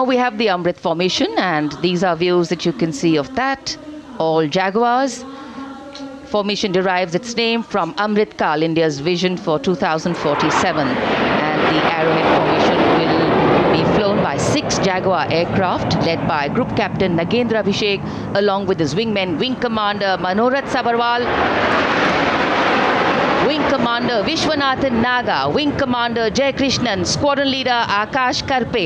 Now we have the Amrit formation and these are views that you can see of that. All Jaguars. Formation derives its name from Amrit Kal, India's vision for 2047. And the Arrowhead formation will be flown by six Jaguar aircraft led by Group Captain Nagendra Abhishek along with his wingman, Wing Commander Manorat Sabarwal, Wing Commander Vishwanathan Naga, Wing Commander Jay Krishnan, Squadron Leader Akash Karpe.